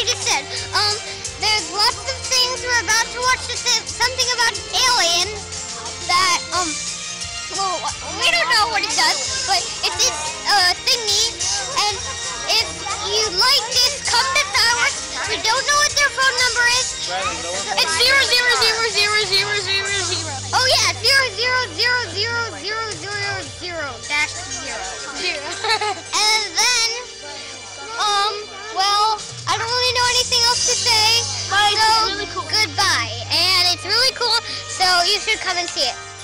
he just said. Um, there's lots of things we're about to watch. This is something about alien that um, well, we don't know what it does, but it's this uh thingy. And if you like this, come to Star Wars. We don't know what their phone number is. It's zero zero zero zero zero zero zero. Oh yeah, zero zero zero zero zero zero zero dash zero. Zero. should come and see it.